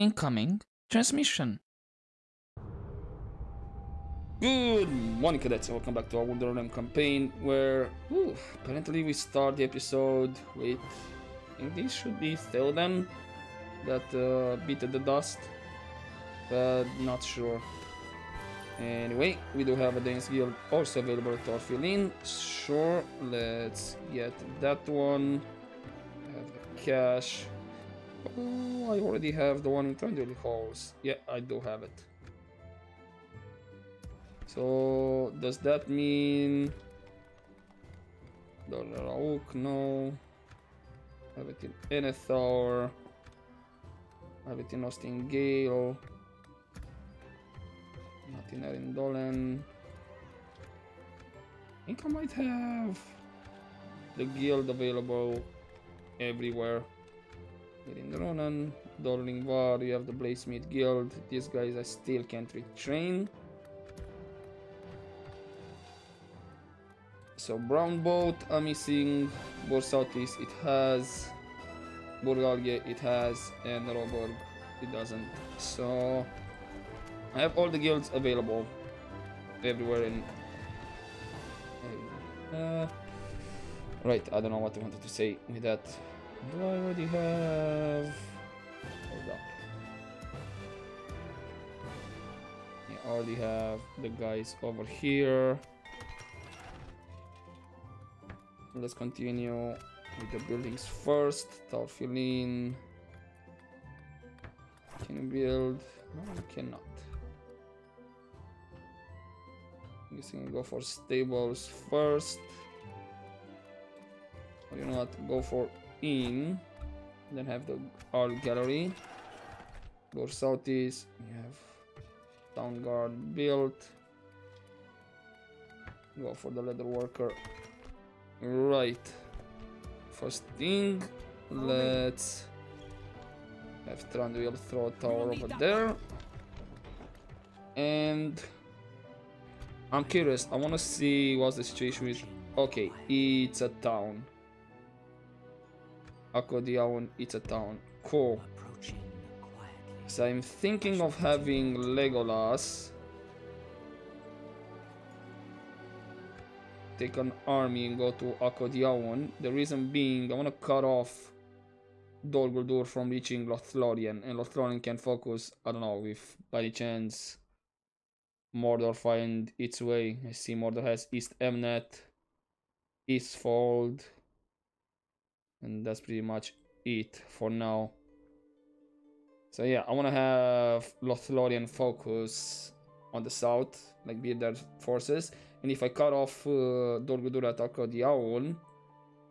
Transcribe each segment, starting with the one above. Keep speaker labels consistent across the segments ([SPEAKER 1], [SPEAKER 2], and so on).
[SPEAKER 1] Incoming transmission.
[SPEAKER 2] Good morning, cadets, and welcome back to our Wonderland campaign, where whew, apparently we start the episode with. I think this should be Theoden that uh, beat the dust, but not sure. Anyway, we do have a Dance Guild also available to fill in. Sure, let's get that one. Have the cash. Oh, I already have the one in Thunderly Halls. Yeah, I do have it. So, does that mean... Dollar Oak? No. Have it in Enethor. Have it in Austin Gale. Not in Erin Dolan. I think I might have the guild available everywhere. Erin Ronan, Darling Var, you have the Bladesmith Guild. These guys I still can't retrain. So brown boat, I'm missing. Bor Southeast it has. Burgalge it has. And Roborg it doesn't. So I have all the guilds available everywhere in. Uh, right, I don't know what I wanted to say with that. Do I already have? Hold up. I already have the guys over here. Let's continue with the buildings first. Tarfilin. Can you build? No, you cannot. I'm guessing we go for stables first. Or you know what? Go for in. Then have the art gallery. Go southeast. We have town guard built. Go for the leather worker. Right. First thing, let's have Thranduil throw a tower over there. And I'm curious, I wanna see what's the situation with okay, it's a town. Akodiaon, it's a town. Cool. So I'm thinking of having Legolas take an army and go to Akodiaon. The reason being, I want to cut off Dol Guldur from reaching Lothlorien, and Lothlorien can focus, I don't know, if by any chance Mordor find its way. I see Mordor has East Emnet, Eastfold, and that's pretty much it for now. So yeah, I want to have Lothlorien focus on the south, like build their forces, and if I cut off uh, Dol at Akodiaon,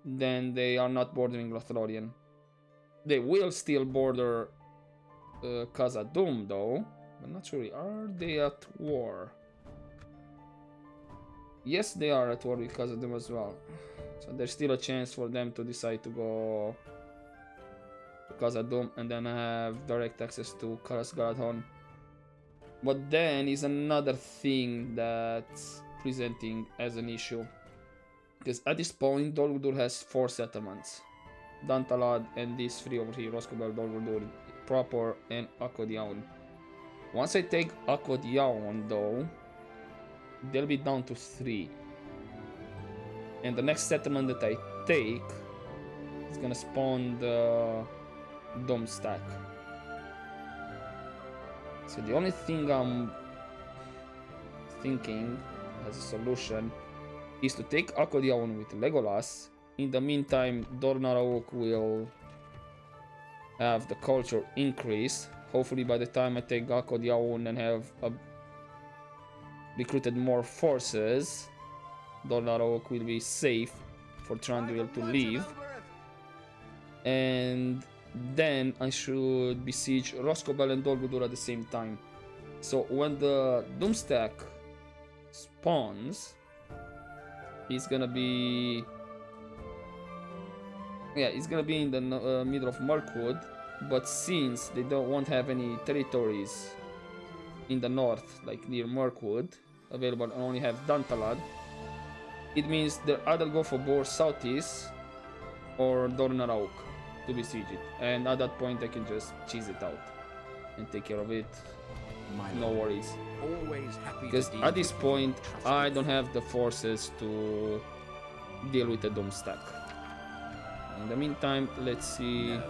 [SPEAKER 2] then they are not bordering Lothlorien. They will still border uh, Khazad-dûm though. I'm not sure. Are they at war? Yes, they are at war with Khazad-dûm as well. So there's still a chance for them to decide to go to Khazad-dûm and then have direct access to Caras Galadhon. But then is another thing that's presenting as an issue. Because at this point, Dol Guldur has four settlements. Dantalad and these three over here, Rhosgobel, Dol Guldur proper, and Akodiaon. Once I take Akodiaon though, they'll be down to three. And the next settlement that I take is gonna spawn the Doomstack. So the only thing I'm thinking as a solution is to take Akodiaon with Legolas. In the meantime, Dornarauk will have the culture increase. Hopefully by the time I take Akodiaon and have recruited more forces, Dornarauk will be safe for Thranduil to leave. And then I should besiege Rhosgobel and Dol Guldur at the same time. So when the Doomstack spawns, he's gonna be yeah, he's gonna be in the uh, middle of Mirkwood, but since they don't won't have any territories in the north, like near Mirkwood, available and only have Dantalad, it means they either go for Bor Southeast or Dornarauk to besiege it. And at that point I can just cheese it out. and take care of it.
[SPEAKER 3] My
[SPEAKER 2] No worries.
[SPEAKER 3] always happy
[SPEAKER 2] Because at this point, I don't have the forces to deal with the doomstack. In the meantime, let's see
[SPEAKER 3] No,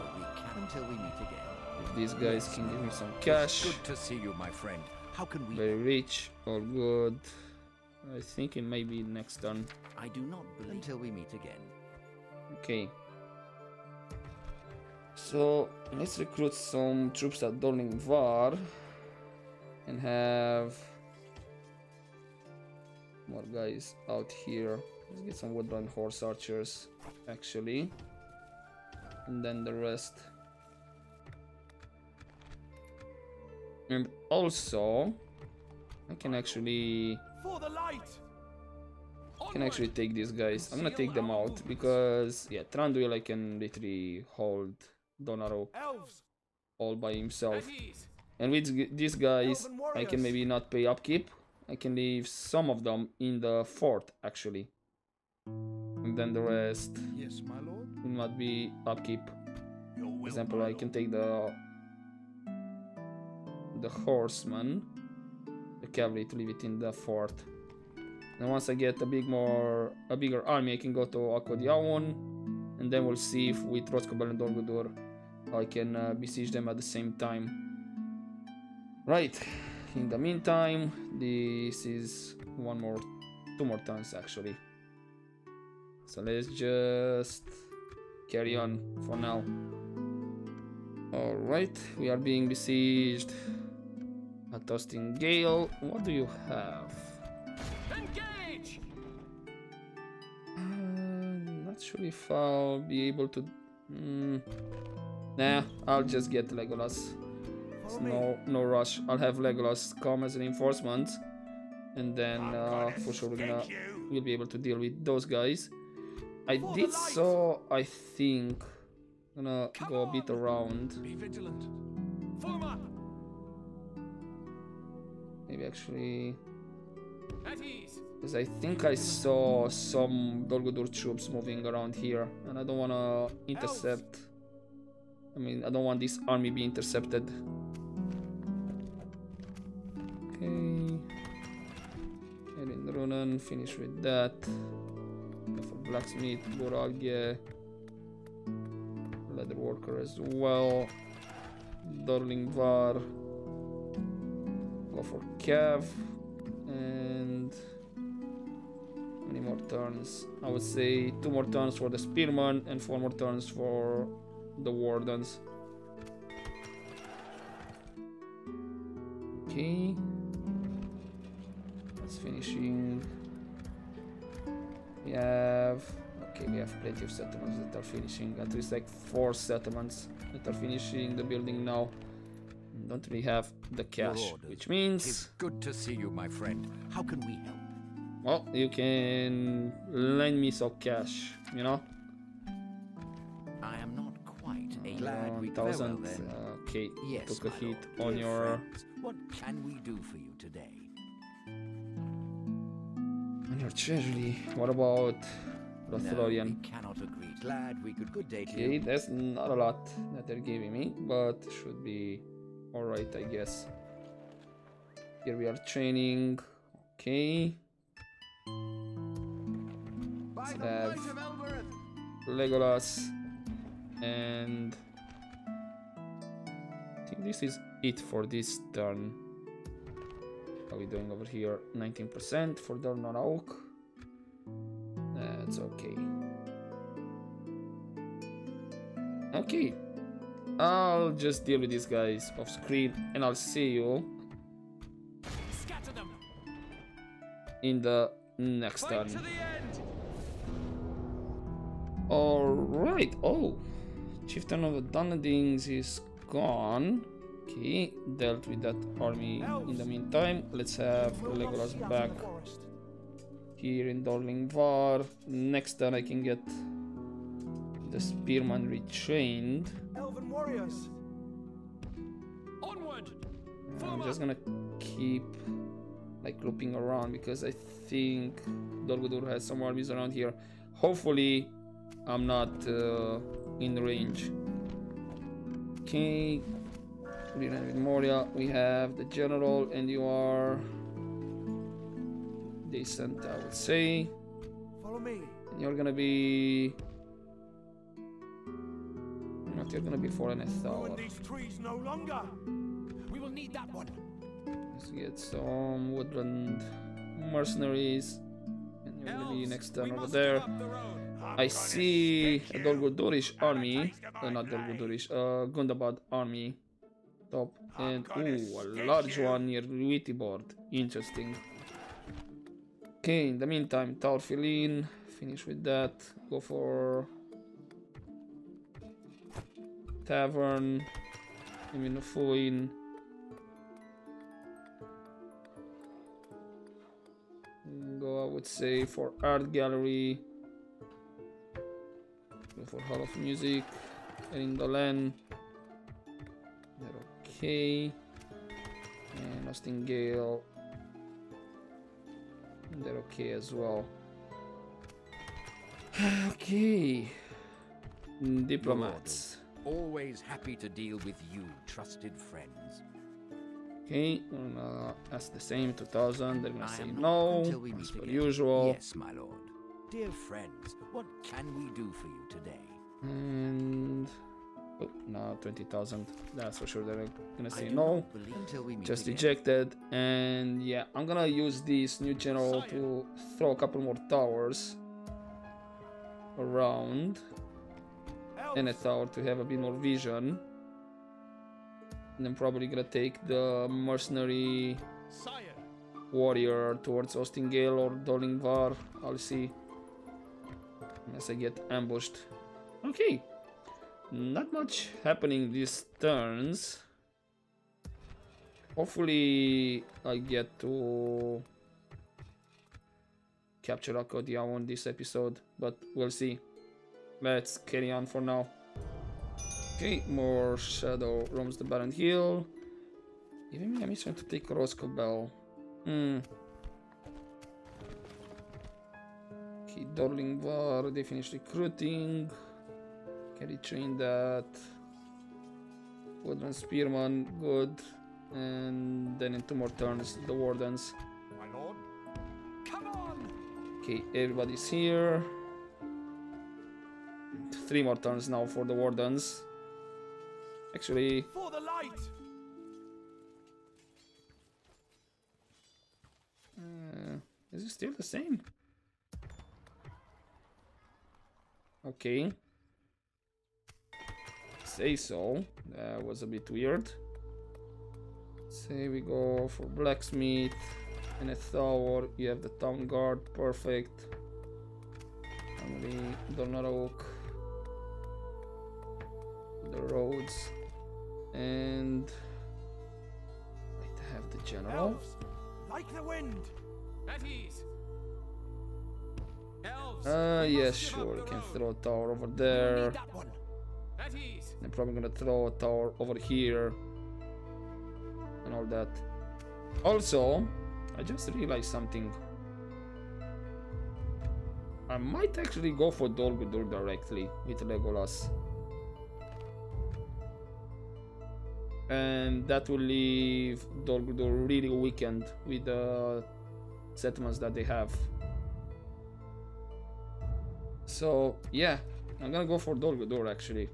[SPEAKER 3] until we meet again.
[SPEAKER 2] if these guys can give me some
[SPEAKER 3] It's
[SPEAKER 2] cash.
[SPEAKER 3] good to see you, my friend. How can we?
[SPEAKER 2] Very rich, or good. I think it may be next turn.
[SPEAKER 3] I do not believe until we meet again.
[SPEAKER 2] Okay. So let's recruit some troops at Dorning Var and have more guys out here. Let's get some woodland horse archers actually. And then the rest. And also I can actually
[SPEAKER 4] For the light!
[SPEAKER 2] can actually take these guys. I'm gonna take them out because yeah, Thranduil I can literally hold Donaro all by himself. And with these guys, I can maybe not pay upkeep. I can leave some of them in the fort actually. And then the rest
[SPEAKER 4] Yes, my lord.
[SPEAKER 2] will not be upkeep. For example, I can take the the horseman, the cavalry to leave it in the fort. And once I get a big more a bigger army, I can go to Akodiaon, and then we'll see if with Rhosgobel and Dol Guldur I can uh, besiege them at the same time. Right. In the meantime, this is one more, two more turns actually. So let's just carry on for now. Alright, we are being besieged. A toasting gale. What do you have?
[SPEAKER 4] Engage!
[SPEAKER 2] Uh, not sure if I'll be able to. Mm, nah, I'll just get Legolas. It's no, no rush. I'll have Legolas come as an enforcement, and then uh, for sure we're gonna we'll be able to deal with those guys. I
[SPEAKER 4] For
[SPEAKER 2] did so. I think I'm gonna
[SPEAKER 4] Come
[SPEAKER 2] go a bit around.
[SPEAKER 4] Be vigilant. Form up!
[SPEAKER 2] Maybe actually. Because I think I saw some Dol Guldur troops moving around here, and I don't want to intercept. I mean, I don't want this army be intercepted. Okay. Erin Runen, finish with that. For blacksmith, Boralge, leather worker as well. Darling Var. Go for Cav and many more turns. I would say two more turns for the spearman and four more turns for the wardens. Okay. That's finishing. We have okay, we have plenty of settlements that are finishing. At least like four settlements that are finishing the building now. Don't really have the cash, which means
[SPEAKER 3] good to see you, my friend. How can we help?
[SPEAKER 2] well, you can lend me some cash, you know?
[SPEAKER 3] I am not quite a
[SPEAKER 2] Uh,
[SPEAKER 3] glad we very
[SPEAKER 2] 1000.
[SPEAKER 3] well then.
[SPEAKER 2] uh, okay,
[SPEAKER 3] Yes,
[SPEAKER 2] took a hit
[SPEAKER 3] lord,
[SPEAKER 2] on your
[SPEAKER 3] friends. What can we do for you today?
[SPEAKER 2] on your treasury. What about
[SPEAKER 3] No,
[SPEAKER 2] Lothlorien?
[SPEAKER 3] we cannot agree. Glad we could. Good day to
[SPEAKER 2] Okay,
[SPEAKER 3] you.
[SPEAKER 2] that's not a lot that they're giving me, but should be alright, I guess. Here we are training. Okay.
[SPEAKER 4] By
[SPEAKER 2] the
[SPEAKER 4] the
[SPEAKER 2] have-! Legolas and I think this is it for this turn. How are we doing over here? 19% for Dornorauk. That's okay. Okay. I'll just deal with these guys off screen and I'll see you
[SPEAKER 4] them!
[SPEAKER 2] in the next
[SPEAKER 4] Fight
[SPEAKER 2] turn.
[SPEAKER 4] to the end!
[SPEAKER 2] Alright, oh. Chieftain of the Dunedings is gone. Okay, dealt with that army in the meantime. Let's have Legolas back
[SPEAKER 4] in the forest.
[SPEAKER 2] here in Darling Var. Next turn I can get the spearman retrained.
[SPEAKER 4] Elven warriors! Onward!
[SPEAKER 2] I'm just gonna keep like looping around because I think Dol Guldur has some armies around here. Hopefully, I'm not uh, in range. Okay, Reunited with Moria. We have the general, and you are decent, I would say.
[SPEAKER 4] Follow me.
[SPEAKER 2] And you're gonna be. You're gonna be falling an hour.
[SPEAKER 4] Ruin these trees no longer.
[SPEAKER 3] We will need that one.
[SPEAKER 2] Let's get some woodland mercenaries. And you're gonna be next turn over there. I see a Dolgodorish army. Uh, not Dolgodorish, uh, Gundabad army. Top. And ooh, a large one near Luitibord. Interesting. Okay, in the meantime, Tower Feline. Finish with that. Go for Tavern. I mean, Immunofoin. Go, I would say, for Art Gallery. Go for Hall of Music. Erindolen. They're okay. And Austin Gale. They're okay as well. okay. Diplomats.
[SPEAKER 3] Always happy to deal with you, trusted friends.
[SPEAKER 2] Okay, I'm gonna ask the same 2000. They're gonna
[SPEAKER 3] I
[SPEAKER 2] say no,
[SPEAKER 3] until we
[SPEAKER 2] as per
[SPEAKER 3] again.
[SPEAKER 2] usual.
[SPEAKER 3] Yes, my lord. Dear friends, what can we do for you today?
[SPEAKER 2] And oh, no, 20,000. That's for sure. They're gonna say no.
[SPEAKER 3] until we meet
[SPEAKER 2] Just
[SPEAKER 3] again.
[SPEAKER 2] ejected. And yeah, I'm gonna use this new general to throw a couple more towers around tower to have a bit more vision. And then probably gonna take the mercenary warrior towards Ostingale or Dolingvar. I'll see. Unless I get ambushed. Okay. Not much happening these turns. Hopefully I get to capture Akodia on this episode, but we'll see. Let's carry on for now. Okay, more Shadow roams the Barren Hill. Giving me a mission to take Roscoe Rhosgobel. Hmm. Okay, Darling Var, they finished recruiting. Can train that. Woodland Spearman, good. And then in two more turns, the Wardens.
[SPEAKER 4] My lord. Come on.
[SPEAKER 2] Okay, everybody's here. Three more turns now for the Wardens. Actually,
[SPEAKER 4] For the light.
[SPEAKER 2] Uh, is it still the same? Okay. Say so. That was a bit weird. Say we go for blacksmith and a tower. You have the town guard. Perfect. Family, Dornarok. The roads. And. Wait, I have the general.
[SPEAKER 4] Elves. Like the wind.
[SPEAKER 5] At ease. Elves.
[SPEAKER 2] Uh,
[SPEAKER 5] we
[SPEAKER 2] yeah,
[SPEAKER 5] must give up
[SPEAKER 2] sure.
[SPEAKER 5] the
[SPEAKER 2] Can
[SPEAKER 5] road.
[SPEAKER 2] throw a tower over there.
[SPEAKER 3] need that one.
[SPEAKER 5] At ease.
[SPEAKER 2] I'm probably gonna throw a tower over here. And all that. Also, I just realized something. I might actually go for Dol Guldur directly with Legolas. And that will leave Dol Guldur really weakened with the settlements that they have. So, yeah, I'm gonna go for Dol Guldur actually.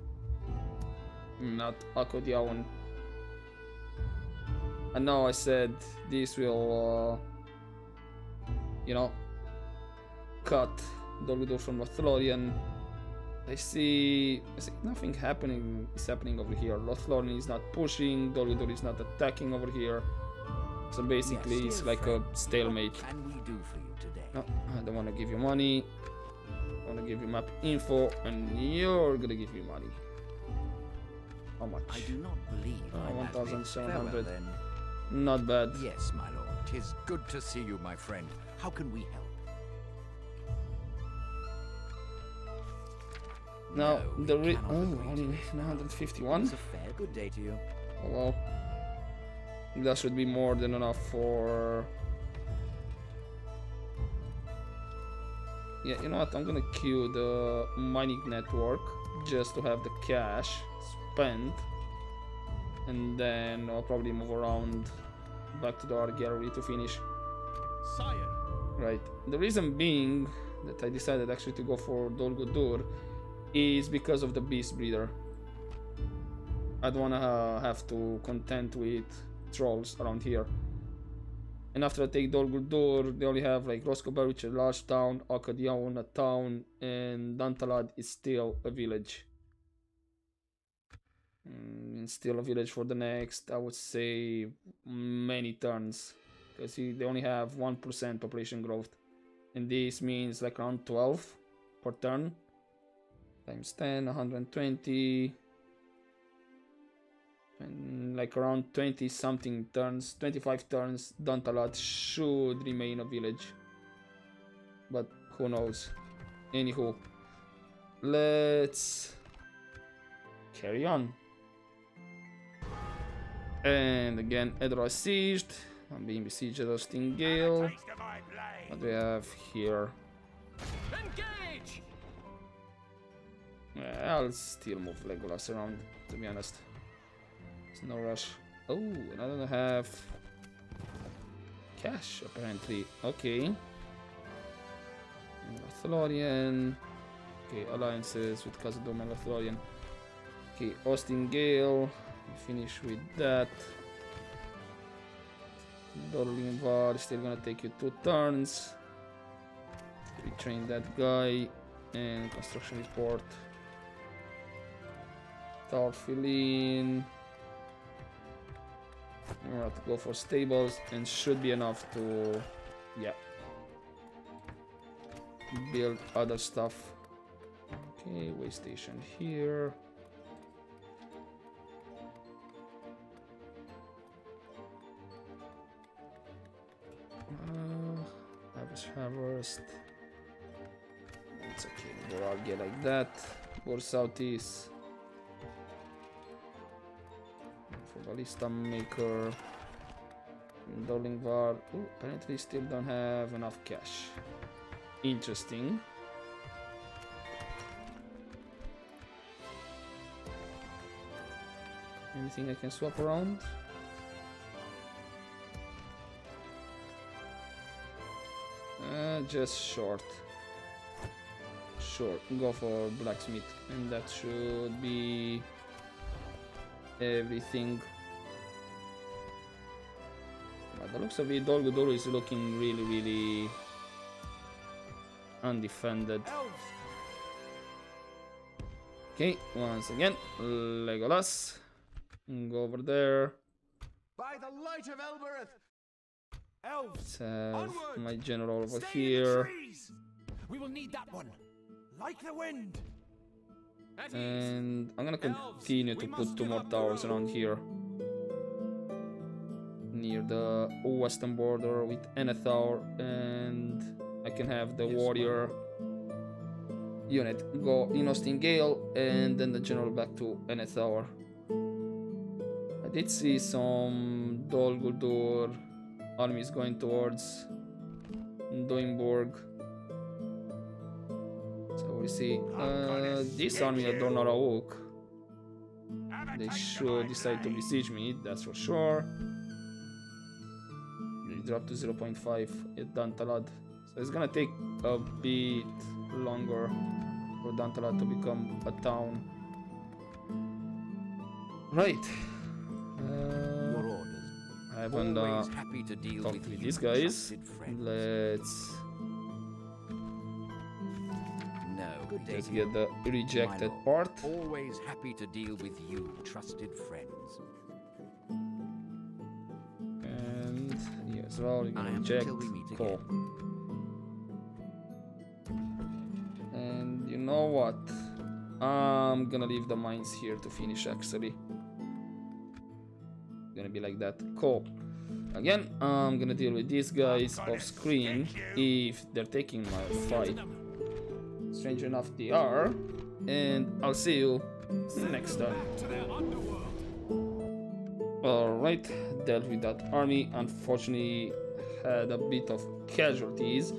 [SPEAKER 2] Not Akodiawan. And now I said this will, uh, you know, cut Dol Guldur from Lothlorien. I see, I see nothing happening is happening over here. Lothlorien is not pushing, Dol Guldur is not attacking over here. So basically,
[SPEAKER 3] Yes,
[SPEAKER 2] it's like a stalemate.
[SPEAKER 3] What can we do for you today?
[SPEAKER 2] No, I don't want to give you money. I want to give you map info, and you're gonna give me money. How much?
[SPEAKER 3] I do not believe
[SPEAKER 2] Uh,
[SPEAKER 3] I have it.
[SPEAKER 2] 1,700. Not bad.
[SPEAKER 3] Yes, my lord. Tis good to see you, my friend. How can we help?
[SPEAKER 2] Now
[SPEAKER 3] No,
[SPEAKER 2] the re- oh only
[SPEAKER 3] this.
[SPEAKER 2] 951.
[SPEAKER 3] It's a fair good day to you.
[SPEAKER 2] Oh well. That should be more than enough for. Yeah, you know what? I'm gonna queue the mining network just to have the cash spent. and then I'll probably move around back to the art gallery to finish.
[SPEAKER 4] Sire.
[SPEAKER 2] Right. The reason being that I decided actually to go for Dol Guldur is because of the beast breeder. I don't wanna uh, have to contend with trolls around here. And after I take Dol they only have like Roscobar, which is a large town, Akadiaon, a town, and Dantalad is still a village. Mm, still a village for the next, I would say, many turns. Because they only have 1% population growth. And this means like around 12 per turn. Times 10, 120. And like around 20 something turns, 25 turns, Dantalad should remain a village. But who knows. Anywho, let's carry on. And again, Edra sieged. I'm being besieged at.
[SPEAKER 4] Taste of.
[SPEAKER 2] What do we have here?
[SPEAKER 5] Engage!
[SPEAKER 2] Yeah, I'll still move Legolas around, to be honest. It's no rush. Oh, and I don't have cash, apparently. Okay. Lothlorien. Okay, alliances with Khazad-dûm and Lothlorien. Okay, Austin Gale. We finish with that. Dorlinvar still gonna take you two turns. Retrain that guy. And construction report. Tarfilin. We're gonna go for stables and should be enough to yeah build other stuff. Okay, way station here. Uh, harvest harvest. It's okay. I'll get like that. Bor southeast. Ballista maker. Dolingvar. Ooh, apparently still don't have enough cash. Interesting. Anything I can swap around? Uh, just short. Short. Go for blacksmith, and that should be everything. The looks of it, Dol Guldur is looking really, really undefended. Okay, once again, Legolas. Go over there.
[SPEAKER 4] By the light of Elbereth. Elves. Onward!
[SPEAKER 2] my general over
[SPEAKER 4] Stay
[SPEAKER 2] here.
[SPEAKER 5] We will need that one.
[SPEAKER 4] Like the wind.
[SPEAKER 2] And I'm gonna continue to
[SPEAKER 4] we
[SPEAKER 2] put two more towers around here. Near the western border with Enethar and I can have the
[SPEAKER 4] Yes,
[SPEAKER 2] warrior unit go in Austin Gale and then the general back to Enethar. I did see some Dol Guldur armies going towards Doimborg. So we see uh, this army at.
[SPEAKER 4] Have
[SPEAKER 2] They should decide to besiege me, that's for sure. Drop to 0.5 at Dantalad. So it's gonna take a bit longer for Dantalad to become a town. Right. Uh,
[SPEAKER 3] Your orders.
[SPEAKER 2] I haven't uh,
[SPEAKER 3] happy to deal
[SPEAKER 2] talked
[SPEAKER 3] with
[SPEAKER 2] with these guys. Let's
[SPEAKER 3] No, good day
[SPEAKER 2] just
[SPEAKER 3] to you.
[SPEAKER 2] get the rejected part.
[SPEAKER 3] Always happy to deal with you, trusted friends.
[SPEAKER 2] As well, you're
[SPEAKER 3] I
[SPEAKER 2] gonna reject.
[SPEAKER 3] until we meet
[SPEAKER 2] Cool. And you know what? I'm gonna leave the mines here to finish actually. Gonna be like that. Cool. Again, I'm gonna deal with these guys off screen if they're taking my fight. Strange enough, they are. And I'll see you next time. Alright, dealt with that army. Unfortunately, had a bit of casualties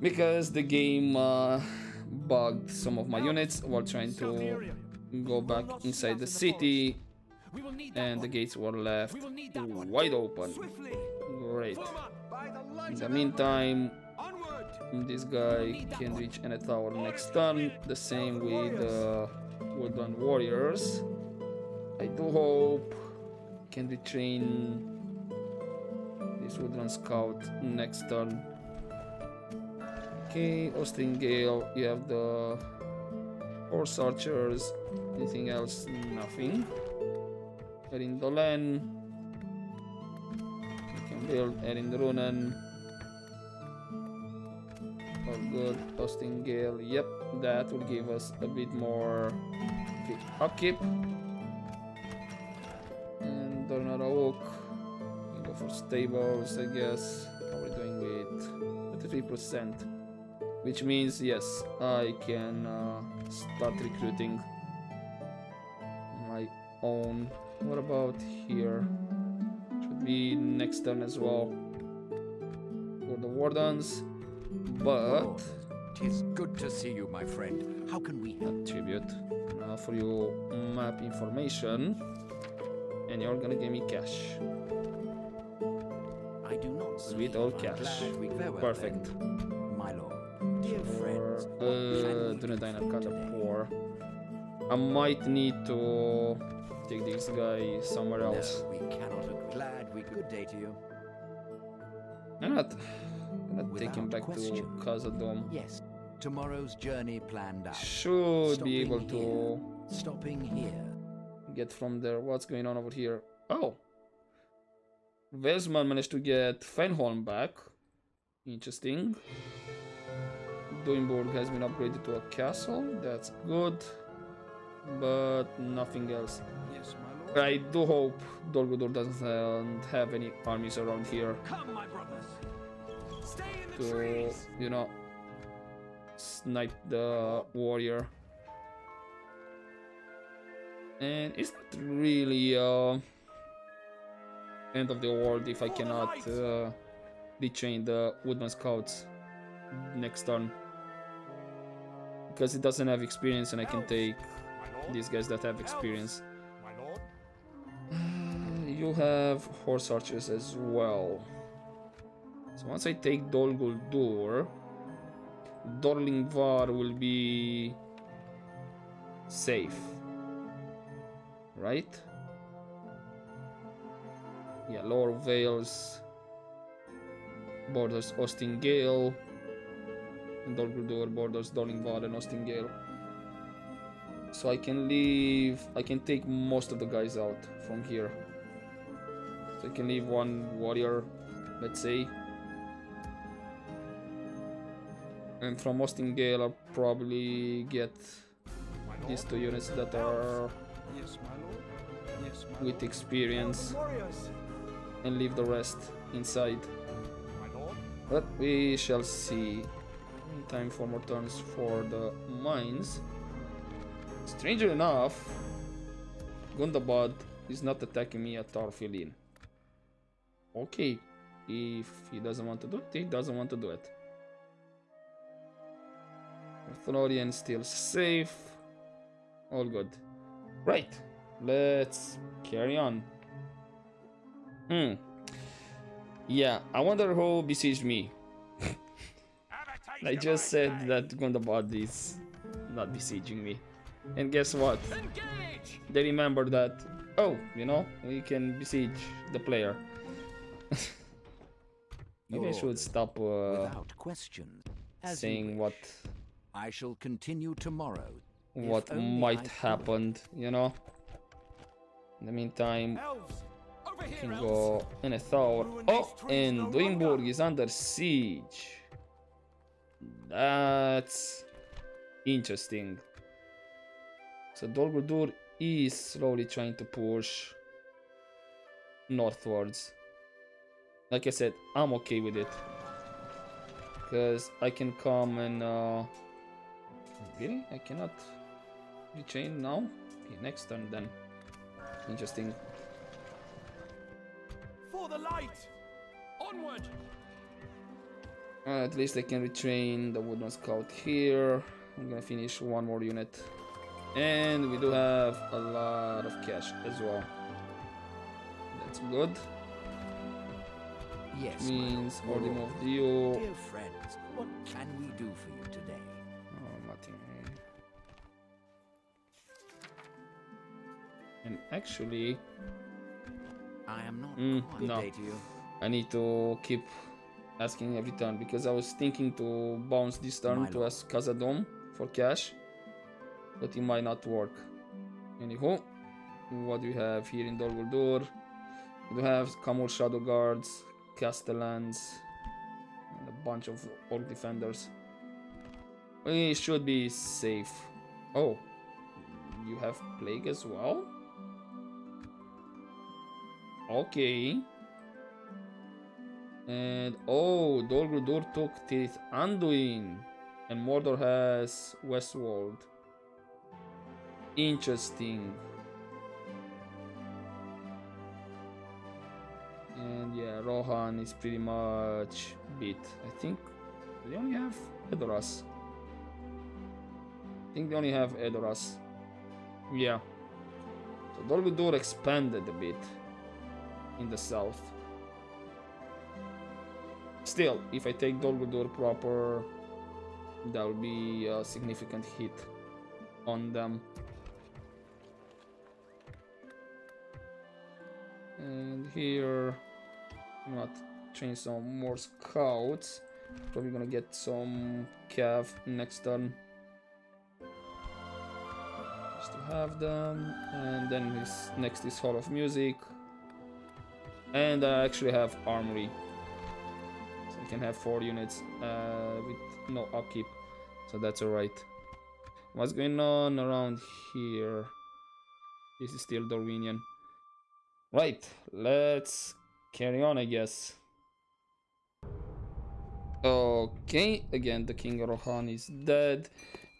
[SPEAKER 2] because the game uh, bugged some of my units while trying to go back inside the city. And the gates were left wide open. Great. In the meantime, this guy can reach any tower next turn. The same with the Woodland Warriors. I do hope can retrain this Woodland Scout next turn. Okay, Austin Gale, you have the Horse Archers. Anything else? Nothing. Erin Dolan. You can build Erin Runen. All good. Austin Gale. Yep, that will give us a bit more upkeep. We go for stables, I guess. How are we doing with 33%? Which means, yes, I can uh, start recruiting my own. What about here? Should be next turn as well. For the Wardens. But
[SPEAKER 3] Tis good to see you, my friend. How can we help?
[SPEAKER 2] attribute uh, for your map information and you're gonna give me cash
[SPEAKER 3] I do not
[SPEAKER 2] Sweet old cash.
[SPEAKER 3] glad we- Farewell,
[SPEAKER 2] perfect
[SPEAKER 3] then, my lord. Dear friends,
[SPEAKER 2] uh Dunedain
[SPEAKER 3] do
[SPEAKER 2] Arcata poor I might need to take this guy somewhere else
[SPEAKER 3] No, we cannot agree. Glad we good day to you.
[SPEAKER 2] I'm not I'm not taking
[SPEAKER 3] Without
[SPEAKER 2] back
[SPEAKER 3] question.
[SPEAKER 2] to Khazad-dûm
[SPEAKER 3] Yes, tomorrow's journey planned out.
[SPEAKER 2] should be
[SPEAKER 3] Stopping
[SPEAKER 2] able to.
[SPEAKER 3] Stopping here.
[SPEAKER 2] Get from there. What's going on over here? Oh. Vesman managed to get Fenholm back. Interesting. Duinburg has been upgraded to a castle. That's good. But nothing else.
[SPEAKER 4] Yes, my lord.
[SPEAKER 2] I do hope Dol Guldur doesn't uh, have any armies around here
[SPEAKER 5] Come, my brothers. Stay in the
[SPEAKER 2] to,
[SPEAKER 5] trees.
[SPEAKER 2] you know, snipe the warrior. And it's not really uh, end of the world if I cannot uh, retrain the Woodman Scouts next turn. Because it doesn't have experience and I can take these guys that have experience. Uh, you have horse archers as well. So once I take Dol Guldur, Dorlingvar will be safe. Right? Yeah, Lower Vales borders Austin Gale. And Dol Guldur borders Dorlingvar and Austin Gale. So I can leave, I can take most of the guys out from here. So I can leave one warrior, let's say. And from Austin Gale I'll probably get these two units that are
[SPEAKER 4] Yes. Yes,
[SPEAKER 2] with experience and leave the rest inside. But we shall see. Time for more turns for the mines. Stranger enough, Gundabad is not attacking me at Tarfilin. Okay, if he doesn't want to do it, he doesn't want to do it. Arthurian still safe. All good. Right, let's carry on. Hmm. Yeah, I wonder who besieged me. I just said that Gundabad is not besieging me. And guess what?
[SPEAKER 5] Engage.
[SPEAKER 2] They remember that, oh, you know, we can besiege the player. Maybe I
[SPEAKER 3] Your
[SPEAKER 2] should stop uh,
[SPEAKER 3] Without question. As you
[SPEAKER 2] saying
[SPEAKER 3] wish.
[SPEAKER 2] what
[SPEAKER 3] I shall continue tomorrow. If
[SPEAKER 2] what might
[SPEAKER 3] I could.
[SPEAKER 2] happened, you know. In the meantime,
[SPEAKER 5] Elves.
[SPEAKER 2] We can
[SPEAKER 5] elves.
[SPEAKER 2] go in a tower. Oh, and Duinburg is under siege. That's interesting. So Dol Guldur is slowly trying to push northwards. Like I said, I'm okay with it. Because I can come and... Uh... Really? I cannot rechain now? Okay, next turn then. Interesting.
[SPEAKER 5] For the light. Onward.
[SPEAKER 2] Uh, at least I can retrain the Woodman Scout here. I'm gonna finish one more unit. And we do have a lot of cash as well. That's good.
[SPEAKER 3] Yes, my
[SPEAKER 2] Means
[SPEAKER 3] lord.
[SPEAKER 2] already
[SPEAKER 3] Your lord. Dear friends, what can we do for you today?
[SPEAKER 2] And actually,
[SPEAKER 3] I am not
[SPEAKER 2] Mm, no.
[SPEAKER 3] you.
[SPEAKER 2] I need to keep asking every turn because I was thinking to bounce this turn
[SPEAKER 3] My
[SPEAKER 2] to
[SPEAKER 3] lord.
[SPEAKER 2] ask Khazad-dûm for cash, but it might not work. Anywho, what do we have here in Dol Guldur? We do have Khamûl Shadow Guards, Castellans, and a bunch of Orc Defenders. We should be safe. Oh, you have Plague as well? Okay. And oh, Dol Guldur took Tirith Anduin, and Mordor has Westfold. Interesting. And yeah, Rohan is pretty much beat. I think they only have Edoras. I think they only have Edoras. Yeah. So Dol Guldur expanded a bit in the south. Still, if I take Dol Guldur proper, that will be a significant hit on them. And here, I'm not train some more scouts. Probably gonna get some cav next turn. Just to have them. And then his next is Hall of Music. And I actually have Armory. So I can have four units uh, with no upkeep. So that's alright. What's going on around here? This is still Dorwinion. Right, let's carry on, I guess. Okay, again, the King of Rohan is dead.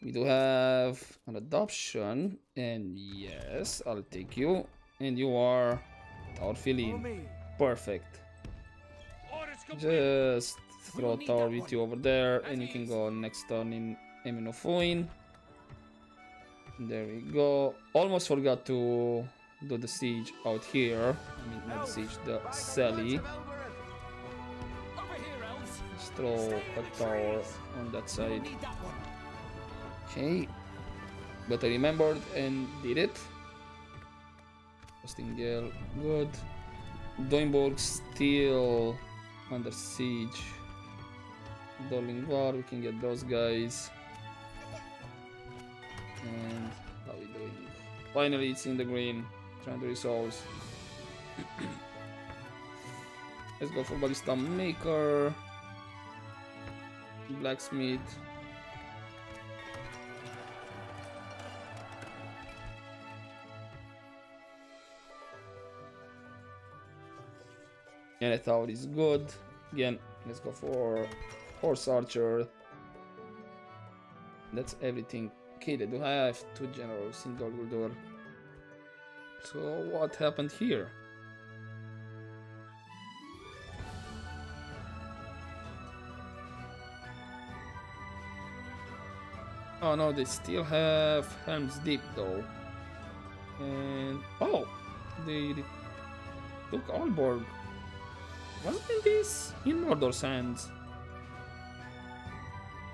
[SPEAKER 2] We do have an adoption, and yes, I'll take you. And you are Tower Filin. Perfect. Just throw Tower with you over there, and you can go next turn in Eminofoin. There we go. Almost forgot to do the siege out here. I mean, not the siege, the Sally. throw a tower on that side. Okay. But I remembered and did it. Postingale, good. Doinborg still under siege. Dolingvar, we can get those guys. And how we doing? Finally, it's in the green. Trying to resolve. Let's go for Ballista Maker. Blacksmith. I thought is good. Again, let's go for horse archer. That's everything. Okay, do have two generals in Dol Guldur So what happened here? Oh no, they still have Helm's Deep though. And oh, they, took Aalborg. Wasn't this in Mordor's hands?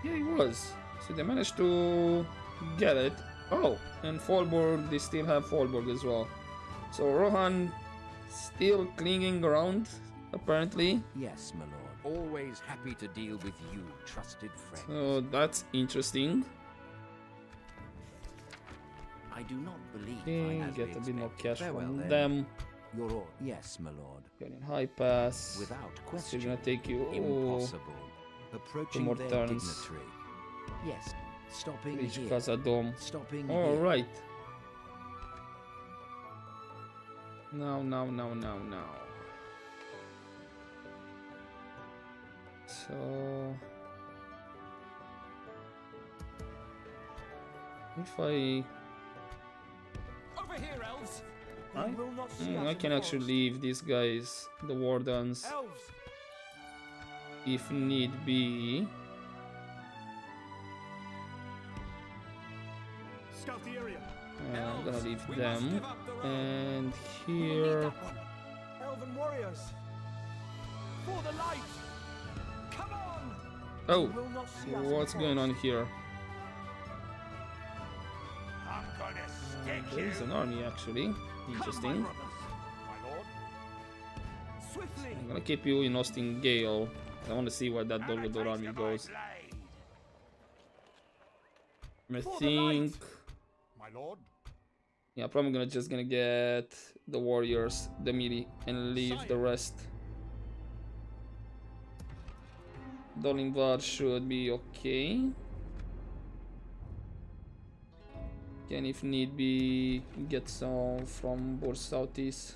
[SPEAKER 2] Yeah, it was. So they managed to get it. Oh, and Fallborg, they still have Fallborg as well. So Rohan still clinging around, apparently.
[SPEAKER 3] Yes, my lord. Always happy to deal with you, trusted friend.
[SPEAKER 2] So that's interesting.
[SPEAKER 3] I do not believe I
[SPEAKER 2] get a bit more cash
[SPEAKER 3] Farewell,
[SPEAKER 2] from
[SPEAKER 3] then.
[SPEAKER 2] them.
[SPEAKER 3] Your or- yes, my lord.
[SPEAKER 2] You're in high pass.
[SPEAKER 3] Without question.
[SPEAKER 2] you're gonna take you. Oh,
[SPEAKER 3] Impossible. Approaching
[SPEAKER 2] more
[SPEAKER 3] their
[SPEAKER 2] turns.
[SPEAKER 3] dignitary. Yes. Stopping
[SPEAKER 2] reach
[SPEAKER 3] here.
[SPEAKER 2] Khazad-dûm.
[SPEAKER 3] Stopping
[SPEAKER 2] All
[SPEAKER 3] here.
[SPEAKER 2] right. Now, now, now, now, now. So, if I,
[SPEAKER 5] Over here, elves.
[SPEAKER 2] I,
[SPEAKER 5] You will not see
[SPEAKER 2] mm, I can actually leave these guys, the wardens, if need be.
[SPEAKER 4] Scout the area.
[SPEAKER 2] Uh, I'm gonna leave them, and here.
[SPEAKER 4] elven warriors. For the light! Come on!
[SPEAKER 2] Oh,
[SPEAKER 4] You will not see us in
[SPEAKER 2] what's going on here?
[SPEAKER 5] I'm gonna stick
[SPEAKER 2] There is an army actually. Interesting.
[SPEAKER 4] brothers.
[SPEAKER 5] My lord.
[SPEAKER 4] Swiftly!
[SPEAKER 2] I'm gonna keep you in Austin Gale. I want to see where that Dol
[SPEAKER 5] Guldur
[SPEAKER 2] army goes. I think,
[SPEAKER 5] My lord.
[SPEAKER 2] yeah, probably gonna just gonna get the warriors, the melee, and leave the rest. Dolingvar should be okay. Can, if need be, get some from both southeast.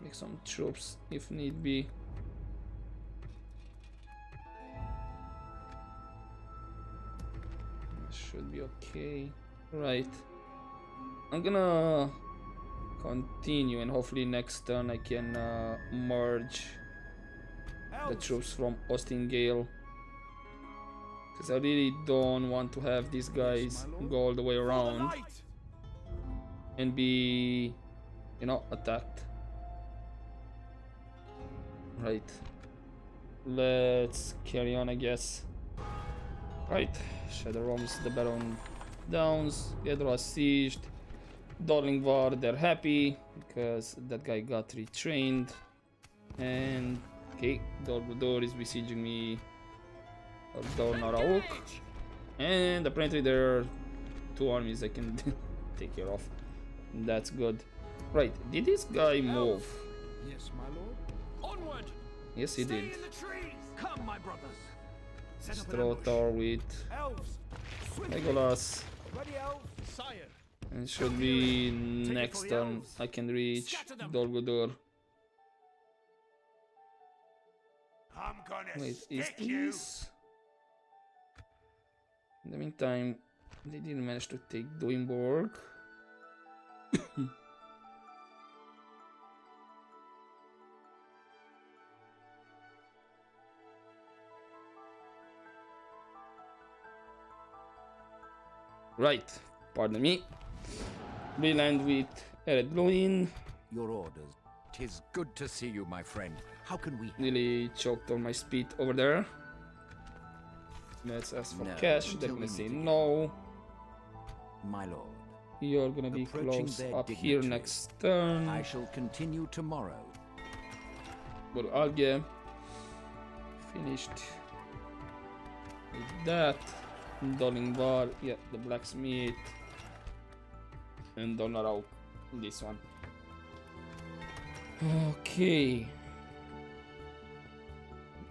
[SPEAKER 2] Make some troops if need be. Should be okay. Right. I'm gonna continue and hopefully next turn I can uh, merge the troops from Austin Gale. Because I really don't want to have these guys go all the way around and be, you know, attacked. Right. Let's carry on, I guess. Right. Shadow Roams, the Baron Downs, Gedra sieged. Darlingvar, they're happy because that guy got retrained. And okay, Dol Guldur is besieging me of Dolnarauk. And apparently there are two armies I can take care of. That's good. Right, did this guy move?
[SPEAKER 4] Yes, my lord.
[SPEAKER 5] Onward.
[SPEAKER 2] Yes, he did.
[SPEAKER 5] in.
[SPEAKER 4] Come, my brothers. Set
[SPEAKER 2] Straw. Tower with
[SPEAKER 4] Elves!
[SPEAKER 2] Legolas.
[SPEAKER 4] Ready, elves? Sire!
[SPEAKER 2] And should be next
[SPEAKER 4] the
[SPEAKER 2] turn. I can reach
[SPEAKER 5] Scatter them.
[SPEAKER 2] Dol Guldur.
[SPEAKER 5] I'm gonna
[SPEAKER 2] Wait, is
[SPEAKER 5] stick you.
[SPEAKER 2] this? In the meantime, they didn't manage to take Duimborg. right, pardon me. We land with Ered.
[SPEAKER 3] Your orders. Tis good to see you, my friend. How can we?
[SPEAKER 2] Nearly choked on my speed over there. Let's ask for
[SPEAKER 3] No,
[SPEAKER 2] cash. They're gonna say no.
[SPEAKER 3] My lord,
[SPEAKER 2] You're gonna be close up here next turn.
[SPEAKER 3] I shall continue tomorrow.
[SPEAKER 2] But I'll get finished with that. Dolling bar, yeah, the blacksmith, and Dolnarau, this one. Okay.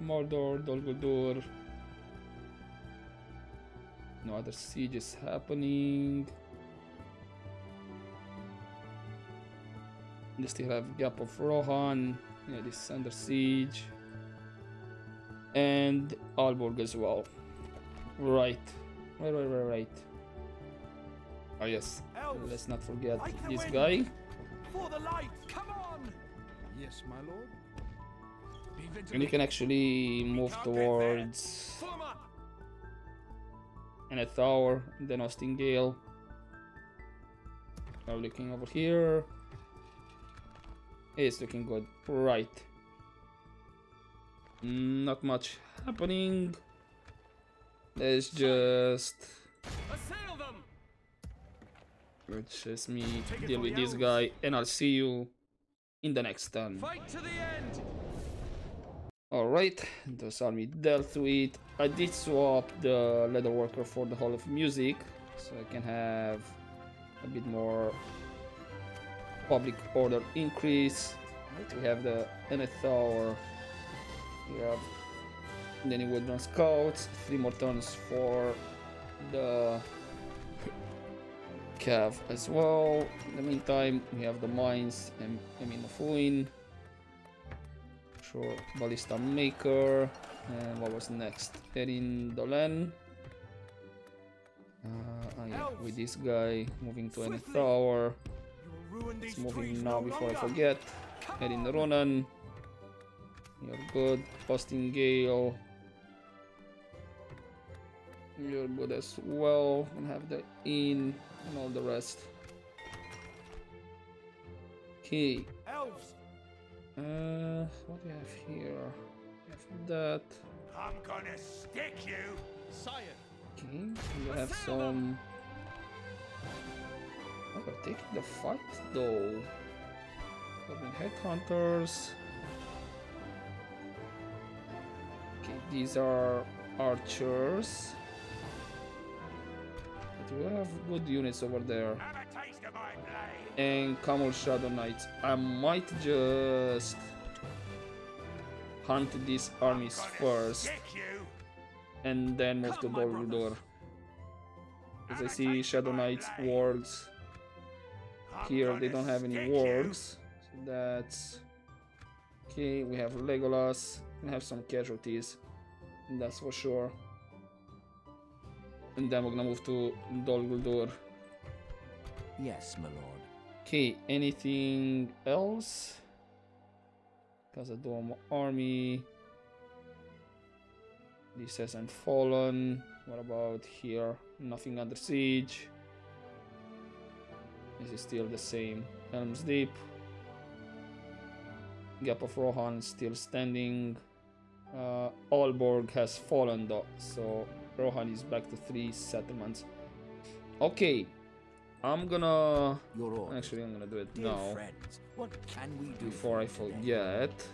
[SPEAKER 2] Mordor, Dol Guldur. No other siege is happening. They still have Gap of Rohan. Yeah, this is under siege. And Aldburg as well. Right. Right, right, right, right. Oh yes.
[SPEAKER 4] Elves,
[SPEAKER 2] Let's not forget this
[SPEAKER 4] wind.
[SPEAKER 2] guy.
[SPEAKER 4] for the light! Come on! Yes, my lord.
[SPEAKER 5] Leave it to
[SPEAKER 2] And you can actually move
[SPEAKER 5] can't get
[SPEAKER 2] towards
[SPEAKER 5] 'em
[SPEAKER 2] a Tower, then Austin Gale. Now looking over here. It's looking good. Right. Not much happening. Let's just let's just me
[SPEAKER 4] Take
[SPEAKER 2] deal with this guy and I'll see you in the next turn.
[SPEAKER 5] Fight to the end.
[SPEAKER 2] Alright, those army dealt with. I did swap the leather worker for the Hall of Music, so I can have a bit more public order increase. Right, we have the Eneth Tower. We have Danny Woodrun Scouts. Three more turns for the Cav as well. In the meantime, we have the mines and Emin Fuin. Sure, Ballista Maker. And what was next? Erin Dolan. Uh, ah, yeah, with this guy moving to any tower.
[SPEAKER 4] You will ruin
[SPEAKER 2] It's moving now
[SPEAKER 4] no
[SPEAKER 2] before I forget. Erin. Ronan. You're good. Austin Gale. You're good as well. And have the inn and all the rest. Okay.
[SPEAKER 4] Elves,
[SPEAKER 2] Uh, what do you have here? We have that.
[SPEAKER 5] I'm gonna stick you.
[SPEAKER 4] Sire,
[SPEAKER 2] Okay, we have some. Oh, we're taking the fight though. Goblin headhunters. Okay, these are archers. But we have good units over there. And Khamûl Shadow Knights. I might just hunt these armies first and then move to
[SPEAKER 4] Come, my
[SPEAKER 2] Dol. Guldur. As I see Shadow Knights,
[SPEAKER 5] wards
[SPEAKER 2] Here they don't have any wards. So that's okay. We have Legolas. We have some casualties. That's for sure. And then we're gonna move to Dol Guldur.
[SPEAKER 3] Yes, my lord.
[SPEAKER 2] Okay, anything else? Khazad-dûm army. This hasn't fallen. What about here? Nothing under siege. This is still the same. Helm's Deep. Gap of Rohan still standing. Uh, Aldburg has fallen though, so Rohan is back to three settlements. Okay, I'm gonna
[SPEAKER 3] Your.
[SPEAKER 2] Actually, I'm gonna do it
[SPEAKER 3] Dear
[SPEAKER 2] now
[SPEAKER 3] friends, what can we do
[SPEAKER 2] before I
[SPEAKER 3] for you today?
[SPEAKER 2] forget.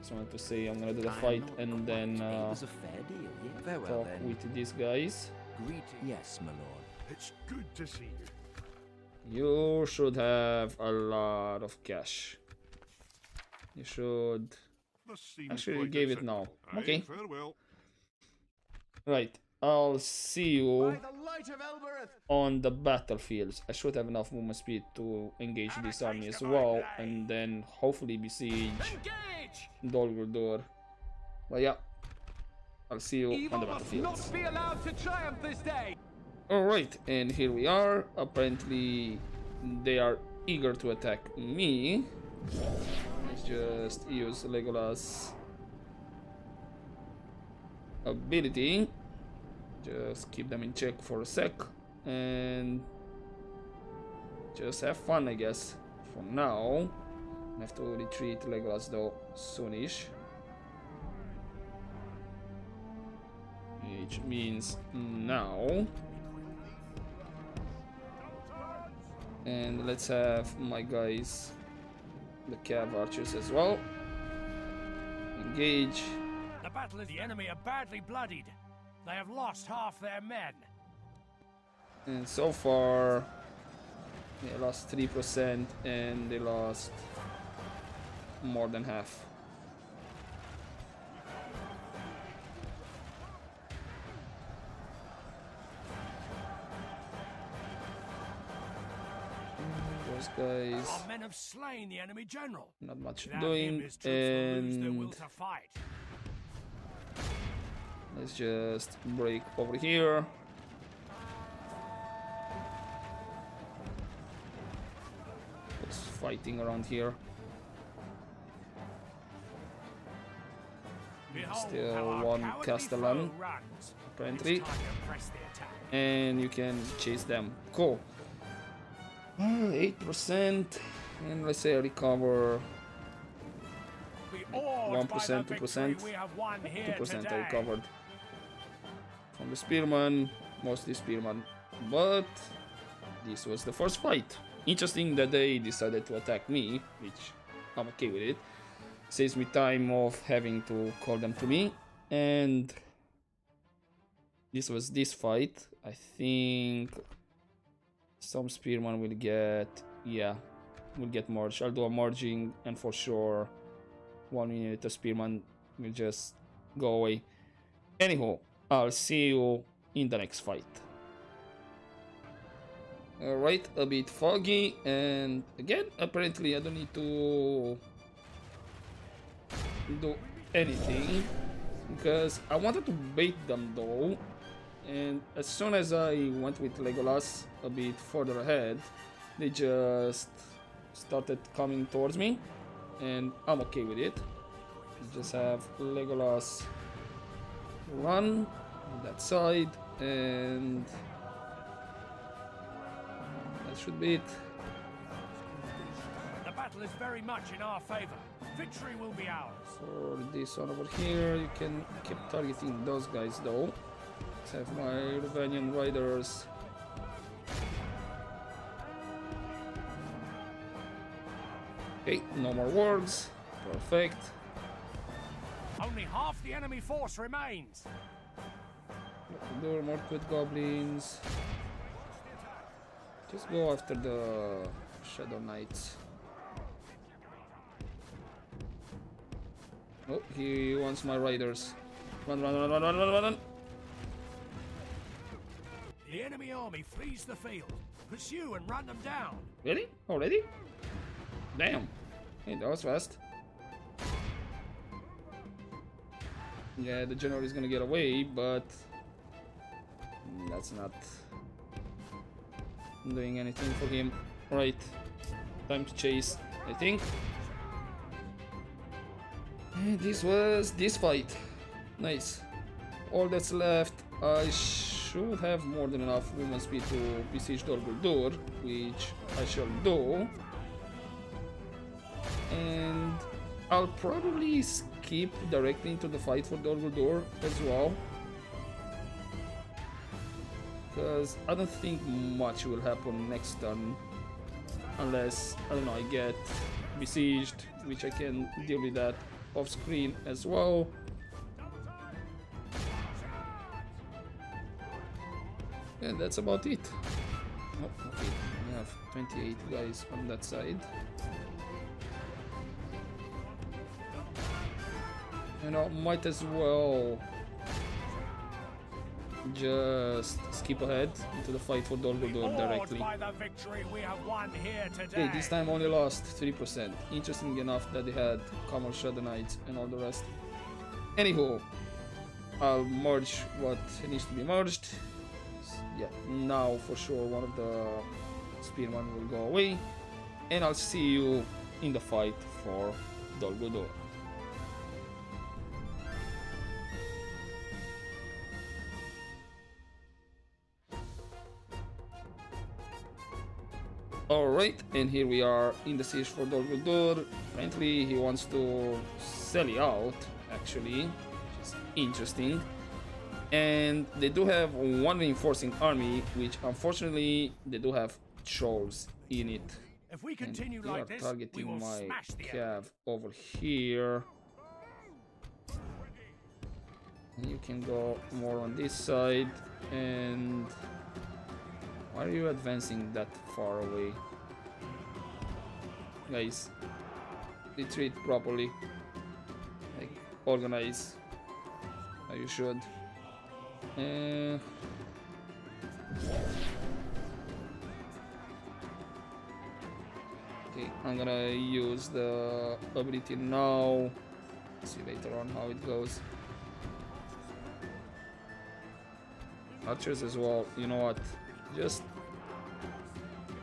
[SPEAKER 2] Just wanted to say I'm gonna do the fight and then uh,
[SPEAKER 3] as a fair deal. Yeah, very
[SPEAKER 2] talk
[SPEAKER 3] then.
[SPEAKER 2] with these guys.
[SPEAKER 3] Greeting. Yes, my lord.
[SPEAKER 5] It's good to see you.
[SPEAKER 2] You should have a lot of cash. You should.
[SPEAKER 6] This seems
[SPEAKER 2] Actually, you gave it
[SPEAKER 6] acceptable.
[SPEAKER 2] now.
[SPEAKER 6] Aye,
[SPEAKER 2] Okay.
[SPEAKER 6] Farewell.
[SPEAKER 2] Right. I'll see you
[SPEAKER 4] the light of Elbereth,
[SPEAKER 2] on the battlefields. I should have enough movement speed to engage this army as well, and then hopefully besiege
[SPEAKER 5] Engage!
[SPEAKER 2] Dol Guldur. But yeah, I'll see you on the battlefields.
[SPEAKER 5] not be allowed to triumph this day.
[SPEAKER 2] Alright, and here we are. Apparently, they are eager to attack me. Let's just use Legolas' ability. Just keep them in check for a sec. And just have fun, I guess. For now. I have to retreat Legolas though soonish. Which means now. And let's have my guys, the cav archers as well. Engage.
[SPEAKER 4] the battle of the enemy are badly bloodied. They have lost half their men.
[SPEAKER 2] And so far, they lost 3% and they lost more than half. Those guys,
[SPEAKER 4] Our men have slain the enemy general.
[SPEAKER 2] not much
[SPEAKER 4] Without
[SPEAKER 2] doing,
[SPEAKER 4] him, troops will lose their will
[SPEAKER 2] and. Let's just break over here. What's fighting around here? Still one Castellan, apparently.
[SPEAKER 4] It's time to press the attack.
[SPEAKER 2] and you can chase them. Cool. Ah, eight percent, and let's say I recover
[SPEAKER 4] Be awed by
[SPEAKER 2] 1%, 2%,
[SPEAKER 4] victory we have won
[SPEAKER 2] two
[SPEAKER 4] here
[SPEAKER 2] percent I recovered from the spearman, mostly spearman. But this was the first fight. Interesting that they decided to attack me, which I'm okay with it. Saves me time of having to call them to me, and this was this fight. I think some spearman will get yeah will get merged. I'll do a merging and for sure one minute the spearman will just go away. Anyhow, I'll see you in the next fight. Alright, a bit foggy and again apparently I don't need to do anything because I wanted to bait them though and as soon as I went with Legolas a bit further ahead they just started coming towards me and I'm okay with it just have Legolas run on that side and that should be it
[SPEAKER 4] The battle is very much in our favor. Victory will be ours.
[SPEAKER 2] For this one over here, you can keep targeting those guys though. Let's have my Ruvenian riders. Okay, no more wards. Perfect.
[SPEAKER 4] Only half the enemy force remains.
[SPEAKER 2] Door more good goblins. Just go after the Shadow Knights. Oh, he wants my riders. Run, run, run, run, run, run, run!
[SPEAKER 4] The enemy army flees the field. Pursue and run them down.
[SPEAKER 2] Really? Already? Damn. Hey, that was fast. Yeah, the general is gonna get away, but that's not doing anything for him. Right. Time to chase, I think. And this was this fight. Nice. All that's left, I should have more than enough movement speed to besiege Dol which I shall do. And I'll probably skip directly into the fight for Dol Guldur as well. Because I don't think much will happen next turn. Unless, I don't know, I get besieged, which I can deal with that off screen as well. And that's about it. Oh, okay, we have 28 guys on that side. You know, might as well just skip ahead into the fight for Dol Guldur directly.
[SPEAKER 4] by the victory we have won here today.
[SPEAKER 2] Okay, this time only lost 3%. Interesting enough that they had Khamûl Shadow Knights and all the rest. Anywho, I'll merge what needs to be merged. Yeah, now for sure one of the Spearman will go away. And I'll see you in the fight for Dol Alright, and here we are in the siege for Dol Guldur. Apparently he wants to sell it out, actually, which is interesting. And they do have one reinforcing army, which unfortunately they do have trolls in it.
[SPEAKER 4] If we continue
[SPEAKER 2] they are
[SPEAKER 4] like this, we
[SPEAKER 2] targeting
[SPEAKER 4] will
[SPEAKER 2] my
[SPEAKER 4] smash the enemy.
[SPEAKER 2] cav over here. You can go more on this side and why are you advancing that far away? Guys, retreat properly. Like, organize. You should. Uh, okay, I'm gonna use the ability now. See later on how it goes. Archers as well. You know what? Just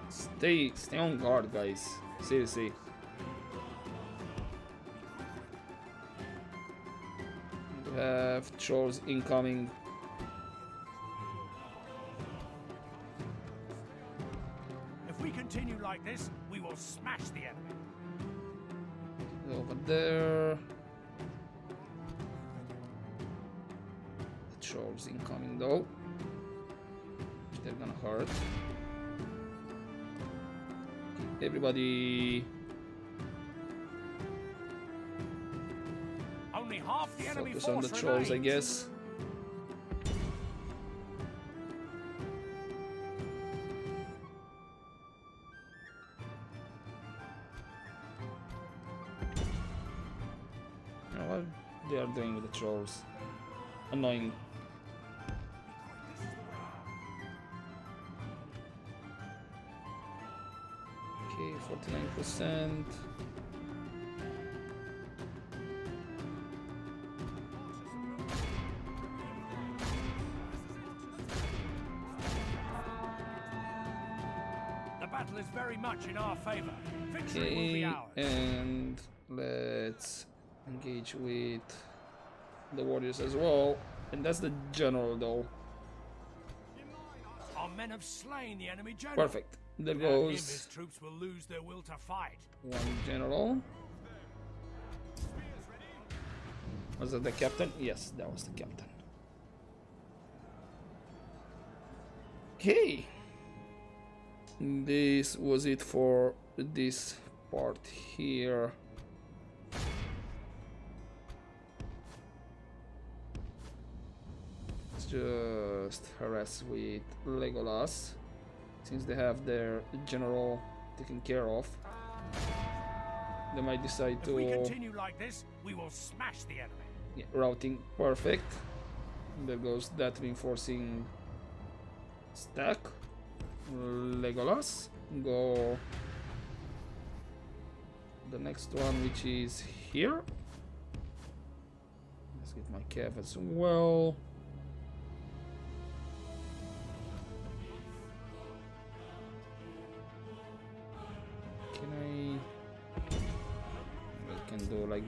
[SPEAKER 2] stay stay on guard, guys. Seriously. We have trolls incoming.
[SPEAKER 4] If we continue like this, we will smash the enemy.
[SPEAKER 2] Over there. The trolls incoming though. They're gonna hurt. Everybody
[SPEAKER 4] Only half the enemy
[SPEAKER 2] focus on the trolls, I guess. Know what they are doing with the trolls? Annoying. 49%.
[SPEAKER 4] The battle is very much in our favor. Victory will be
[SPEAKER 2] Okay,
[SPEAKER 4] ours.
[SPEAKER 2] and let's engage with the warriors as well. And that's the general though.
[SPEAKER 4] Our men have slain the enemy general.
[SPEAKER 2] Perfect. There
[SPEAKER 5] Without him, his troops will lose their will to fight.
[SPEAKER 2] one general. Was that the captain? Yes, that was the captain. Okay. This was it for this part here. Let's just harass with Legolas since they have their general taken care of. They might decide
[SPEAKER 5] If we
[SPEAKER 2] to
[SPEAKER 5] continue like this, we will smash the enemy.
[SPEAKER 2] yeah, routing perfect. There goes that reinforcing stack. Legolas. Go the next one which is here. Let's get my cav as well.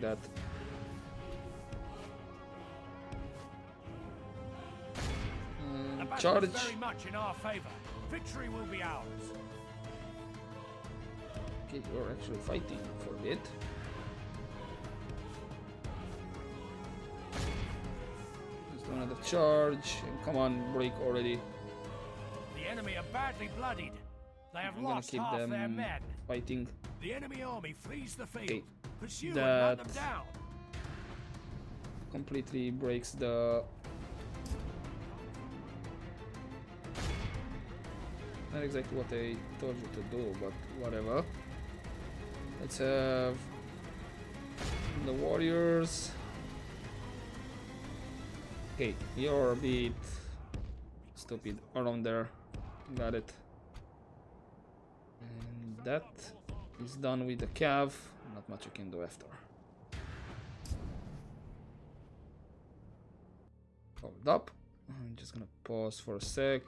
[SPEAKER 2] Like that. Mm, charge.
[SPEAKER 5] very much in our favor. Victory will be ours.
[SPEAKER 2] Okay, you're actually fighting for it. do another charge. And come on, break already.
[SPEAKER 5] The enemy are badly bloodied. They have
[SPEAKER 2] I'm
[SPEAKER 5] lost
[SPEAKER 2] keep
[SPEAKER 5] half their
[SPEAKER 2] them
[SPEAKER 5] men.
[SPEAKER 2] fighting.
[SPEAKER 5] The enemy army flees the field.
[SPEAKER 2] Okay,
[SPEAKER 5] Pursue and them
[SPEAKER 2] that-. Completely breaks the. Not exactly what I told you to do, but whatever. Let's have the warriors. Okay, you're a bit stupid around there. Got it. And that is done with the cav. Not much you can do after. Hold up. I'm just gonna pause for a sec.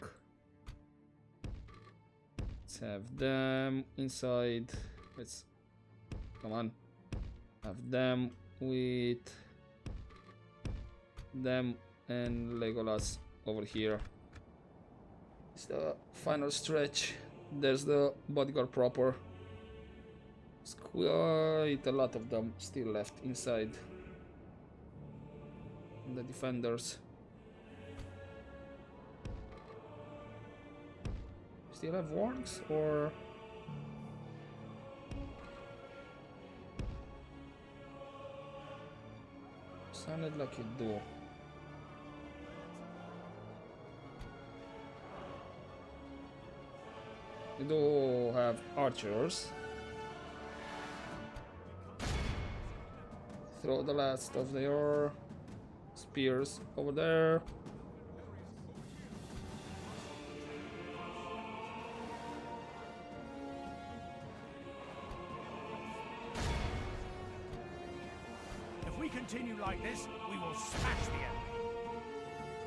[SPEAKER 2] Let's have them inside. Let's come on. Have them with them and Legolas over here. It's the final stretch. There's the bodyguard proper. It's quite a lot of them still left inside. The defenders. Still have wargs or sounded like you do. You do have archers. Throw the last of their spears over there.
[SPEAKER 5] If we continue like this, we will smash the enemy.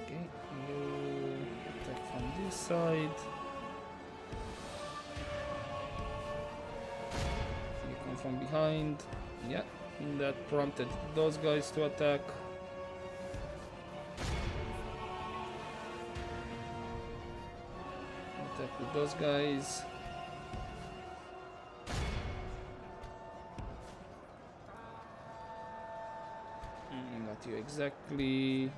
[SPEAKER 2] Okay, you attack from this side. You come from behind. Yeah, that prompted those guys to attack. Attack with those guys. Hmm, Got you exactly.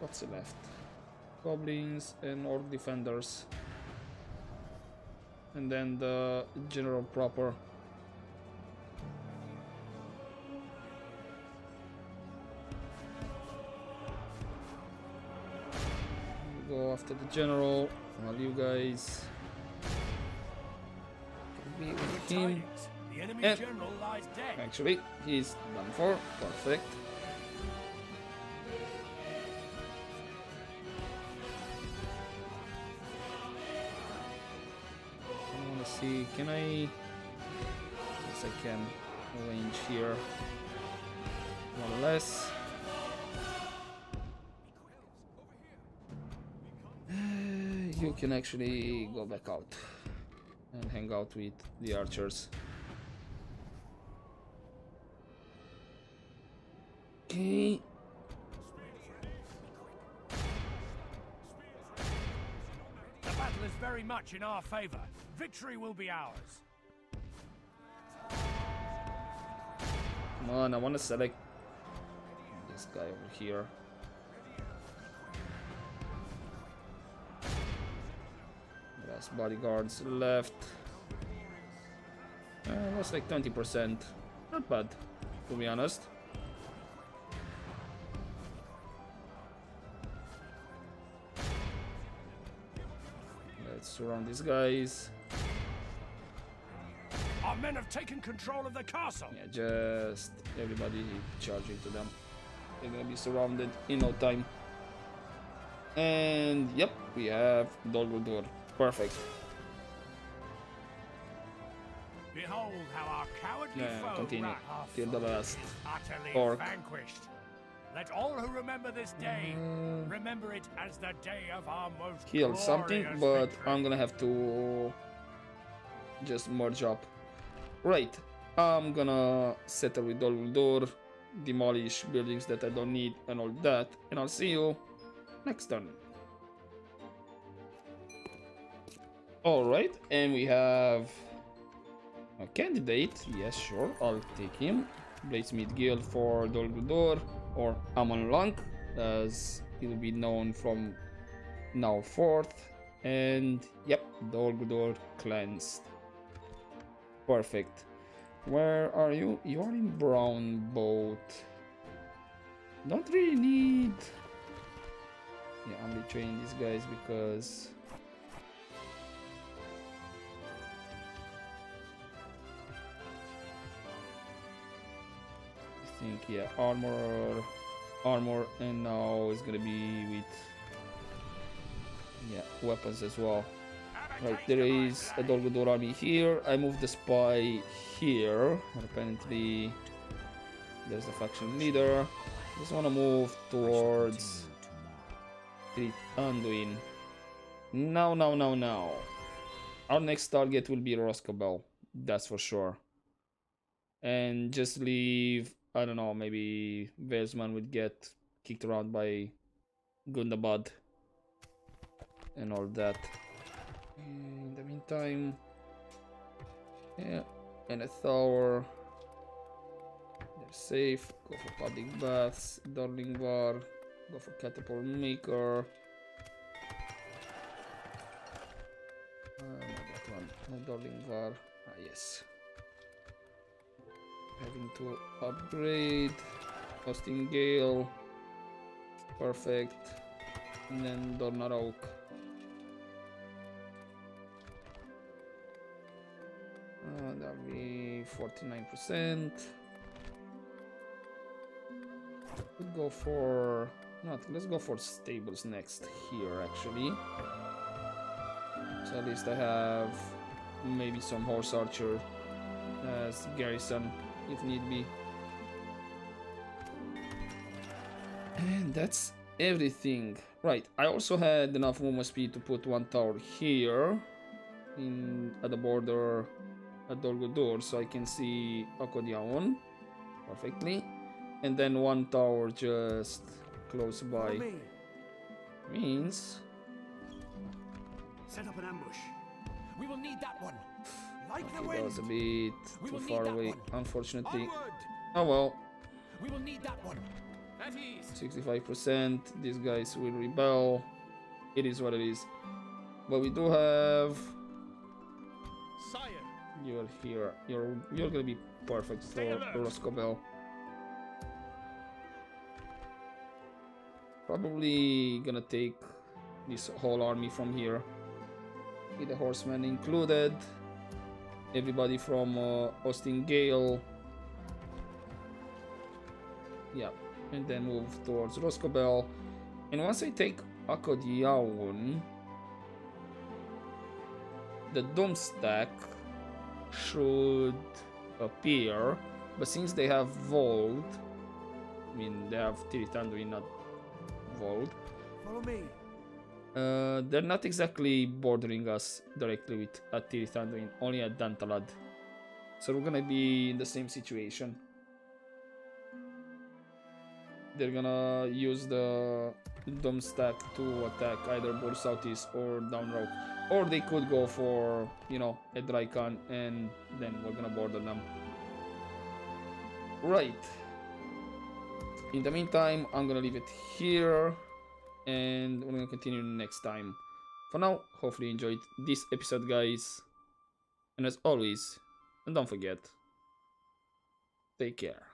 [SPEAKER 2] What's left? Goblins and orc defenders. And then the general proper. Go after the general while you guys be with him.
[SPEAKER 5] tidings. The enemy general lies dead.
[SPEAKER 2] Actually, he's done for. Perfect. Can I? Yes, I can arrange here. Or less. You can actually go back out and hang out with the archers. Okay.
[SPEAKER 5] Very much in our favor. Victory will be ours.
[SPEAKER 2] Come on, I want to select this guy over here. Last bodyguards left. Uh, was like 20%. Not bad, to be honest. Surround these guys.
[SPEAKER 5] Our men have taken control of the castle.
[SPEAKER 2] Yeah, just everybody charge into them. They're gonna be surrounded in no time. And yep, we have Dol Guldur. Perfect.
[SPEAKER 5] Behold how our cowardly
[SPEAKER 2] Yeah,
[SPEAKER 5] foe
[SPEAKER 2] continue till the last
[SPEAKER 5] utterly
[SPEAKER 2] orc.
[SPEAKER 5] vanquished. Let all who remember this day remember it as the day of our most
[SPEAKER 2] Kill something, but
[SPEAKER 5] victory.
[SPEAKER 2] I'm gonna have to just merge up. Right, I'm gonna settle with Dol Guldur, demolish buildings that I don't need, and all that, and I'll see you next turn. Alright, and we have a candidate. Yes, sure, I'll take him. Bladesmith Guild for Dol Guldur, or Amon Lanc, as he will be known from now forth. And yep, Dol Guldur cleansed. Perfect. Where are you? You're in brown boat. Don't really need. Yeah, I'm betraying these guys because think yeah, armor, armor, and now it's gonna be with yeah weapons as well. Right, there is a Dol Guldur army here. I move the spy here. Apparently, there's the faction leader. Just want to move towards Street Anduin. Now, now, now, now. Our next target will be Rhosgobel. That's for sure. And just leave, I don't know, maybe Velesman would get kicked around by Gundabad and all that. In the meantime, yeah, and a tower. They're safe. Go for public baths, darling bar. Go for catapult maker. Uh, no, that one. Darling bar. Ah, yes. Having to upgrade. Austin Gale. Perfect. And then Dornarok. Uh, that'll be 49%. Could go for... Not, let's go for stables next here, actually. So at least I have maybe some horse archer as garrison, if need be. And that's everything. Right, I also had enough movement speed to put one tower here in at the border at Dol Guldur so I can see Akodiaon perfectly. And then one tower just close by means
[SPEAKER 5] Set up an ambush.
[SPEAKER 4] We will need that one.
[SPEAKER 5] Like the
[SPEAKER 2] that
[SPEAKER 5] wind.
[SPEAKER 2] was a bit
[SPEAKER 4] We
[SPEAKER 2] too far away,
[SPEAKER 4] one.
[SPEAKER 2] unfortunately.
[SPEAKER 4] Onward!
[SPEAKER 2] Oh well,
[SPEAKER 4] We will need that one. At ease.
[SPEAKER 2] 65%. These guys will rebel. It is what it is. But we do have
[SPEAKER 4] Sire.
[SPEAKER 2] you're here. You're you're gonna be perfect for
[SPEAKER 5] Stay alert.
[SPEAKER 2] Rhosgobel. Probably gonna take this whole army from here. With the horsemen included. Everybody from uh, Austin Gale. Yeah, and then move towards Rhosgobel. And once I take Akodiaun, the Doomstack should appear, but since they have Vault, I mean they have Tiritanduin, not Vault,
[SPEAKER 5] Follow me.
[SPEAKER 2] Uh, they're not exactly bordering us directly with at Tiritanduin, only at Dantalad. So we're gonna be in the same situation. They're gonna use the Doomstack to attack either southeast or down. Or they could go for, you know, a Drycon and then we're gonna border them. Right. In the meantime, I'm gonna leave it here and we're gonna continue next time. For now, hopefully you enjoyed this episode, guys. And as always, and don't forget, take care.